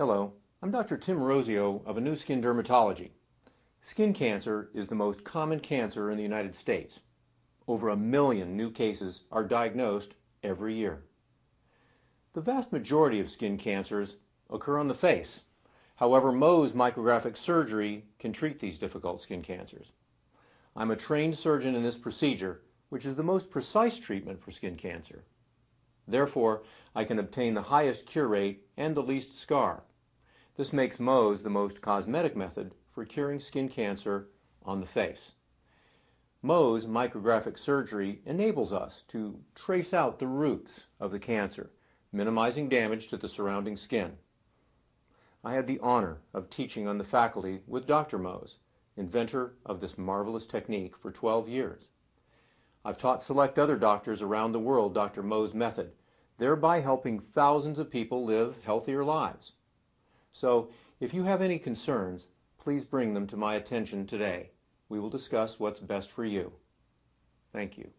Hello, I'm Dr. Tim Rosio of A New Skin Dermatology. Skin cancer is the most common cancer in the United States. Over a million new cases are diagnosed every year. The vast majority of skin cancers occur on the face. However, Mohs micrographic surgery can treat these difficult skin cancers. I'm a trained surgeon in this procedure, which is the most precise treatment for skin cancer. Therefore, I can obtain the highest cure rate and the least scar. This makes Mohs the most cosmetic method for curing skin cancer on the face. Mohs micrographic surgery enables us to trace out the roots of the cancer, minimizing damage to the surrounding skin. I had the honor of teaching on the faculty with Dr. Mohs, inventor of this marvelous technique, for 12 years. I've taught select other doctors around the world Dr. Mohs' method, thereby helping thousands of people live healthier lives. So, if you have any concerns, please bring them to my attention today. We will discuss what's best for you. Thank you.